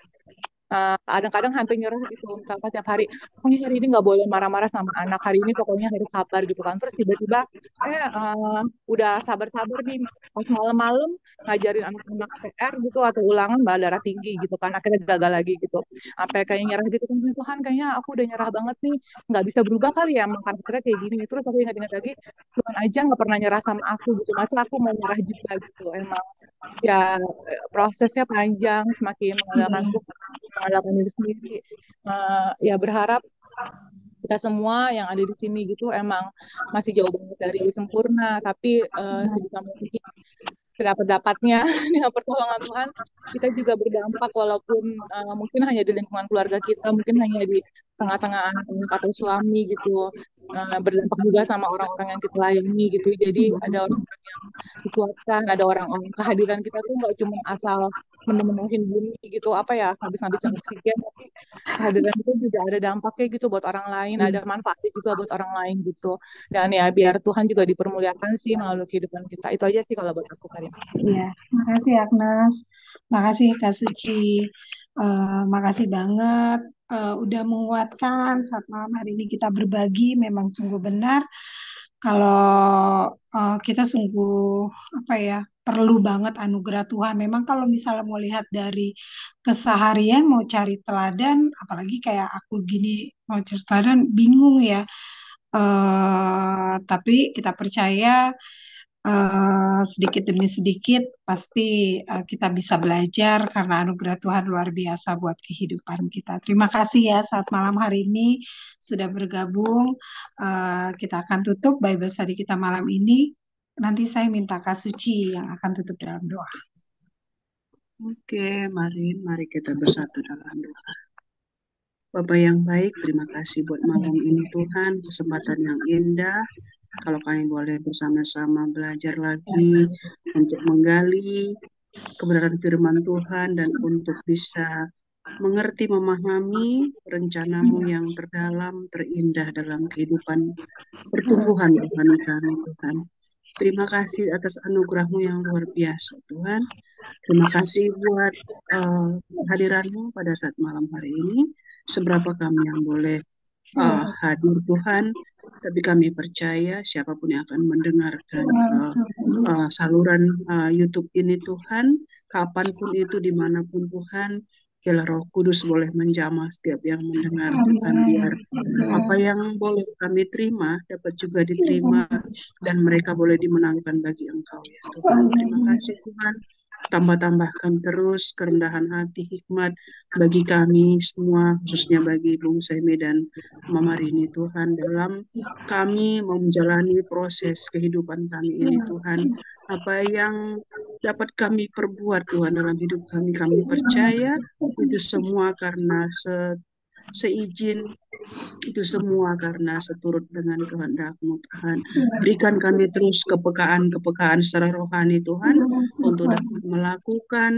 kadang-kadang uh, hampir nyerah gitu misalkan tiap hari pokoknya hari ini nggak boleh marah-marah sama anak hari ini pokoknya harus sabar gitu kan. Terus tiba-tiba eh uh, udah sabar-sabar nih pas malam-malam ngajarin anak-anak PR gitu atau ulangan malah darah tinggi gitu kan. Akhirnya gagal lagi gitu. Sampai kayak nyerah gitu kan Tuhan kayaknya aku udah nyerah banget nih nggak bisa berubah kali ya makan karakternya kayak gini. Terus aku ingat-ingat lagi Tuhan aja nggak pernah nyerah sama aku gitu. Masa aku mau nyerah juga gitu. Emang ya prosesnya panjang semakin mengandalkan mengandalkan diri sendiri. Uh, ya berharap kita semua yang ada di sini gitu emang masih jauh banget dari sempurna tapi uh, sebisa mungkin sedapat-dapatnya dengan pertolongan Tuhan kita juga berdampak walaupun uh, mungkin hanya di lingkungan keluarga kita mungkin hanya di tengah-tengah anak-anak atau suami gitu uh, berdampak juga sama orang-orang yang kita layani gitu. Jadi ada orang yang dikuatkan ada orang-orang kehadiran kita tuh nggak cuma asal memenuhin bumi gitu apa ya habis-habisan oksigen tapi kehadiran itu juga ada dampaknya gitu buat orang lain hmm. ada manfaatnya juga buat orang lain gitu. Dan ya biar Tuhan juga dipermuliakan sih melalui kehidupan kita. Itu aja sih kalau buat aku Karin Iya makasih Agnes. Makasih Kak Suci. Uh, makasih banget. Uh, udah menguatkan saat malam hari ini kita berbagi. Memang sungguh benar. Kalau uh, kita sungguh apa ya perlu banget anugerah Tuhan. Memang kalau misalnya mau lihat dari keseharian mau cari teladan, apalagi kayak aku gini mau cari teladan bingung ya. Uh, tapi kita percaya uh, sedikit demi sedikit pasti uh, kita bisa belajar karena anugerah Tuhan luar biasa buat kehidupan kita. Terima kasih ya saat malam hari ini sudah bergabung. Uh, kita akan tutup Bible study kita malam ini. Nanti saya minta Kak Suci yang akan tutup dalam doa. Oke, mari mari kita bersatu dalam doa. Bapak yang baik, terima kasih buat malam ini Tuhan, kesempatan yang indah kalau kami boleh bersama-sama belajar lagi untuk menggali kebenaran firman Tuhan dan untuk bisa mengerti, memahami rencanamu yang terdalam, terindah dalam kehidupan pertumbuhan Tuhan kami, Tuhan. Terima kasih atas anugerahmu yang luar biasa, Tuhan. Terima kasih buat uh, hadiranmu pada saat malam hari ini. Seberapa kami yang boleh uh, hadir Tuhan, tapi kami percaya siapa pun yang akan mendengarkan uh, uh, saluran uh, YouTube ini Tuhan, kapan pun itu, di mana pun Tuhan, biarlah Roh Kudus boleh menjamah setiap yang mendengar Tuhan biar apa yang boleh kami terima dapat juga diterima dan mereka boleh dimenangkan bagi Engkau ya Tuhan. Terima kasih Tuhan tambah-tambahkan terus kerendahan hati hikmat bagi kami semua khususnya bagi Bung Semi dan Mama Rini. Tuhan dalam kami menjalani proses kehidupan kami ini Tuhan apa yang dapat kami perbuat Tuhan dalam hidup kami kami percaya itu semua karena seizin itu semua karena seturut dengan kehendakmu Tuhan. Berikan kami terus kepekaan-kepekaan secara rohani Tuhan untuk dapat melakukan,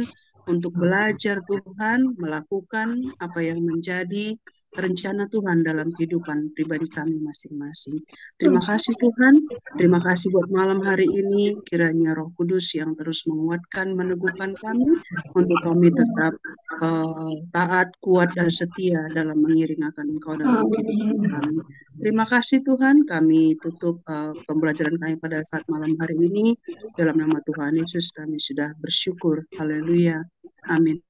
untuk belajar Tuhan, melakukan apa yang menjadi rencana Tuhan dalam kehidupan pribadi kami masing-masing. Terima kasih Tuhan, terima kasih buat malam hari ini, kiranya roh kudus yang terus menguatkan, meneguhkan kami, untuk kami tetap uh, taat, kuat, dan setia dalam mengiring akan Engkau dalam kehidupan kami. Terima kasih Tuhan, kami tutup uh, pembelajaran kami pada saat malam hari ini, dalam nama Tuhan Yesus kami sudah bersyukur. Haleluya. Amin.